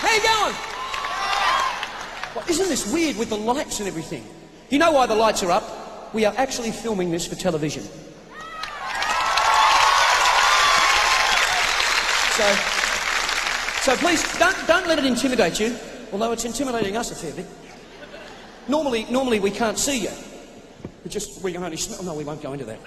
How you going? Well, isn't this weird with the lights and everything? You know why the lights are up? We are actually filming this for television. So, so please, don't, don't let it intimidate you, although it's intimidating us a fair bit. Normally, normally we can't see you. We just, we can only smell. Oh, no, we won't go into that.